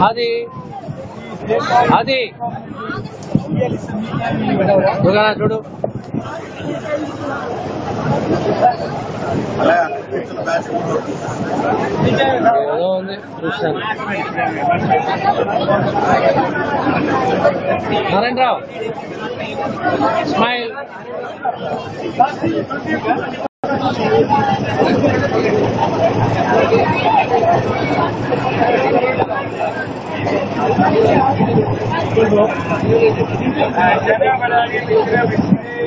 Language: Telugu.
అది. అది. చూడు. ఏదో ఉంది నారాయణ రావు. స్మైల్. Gracias.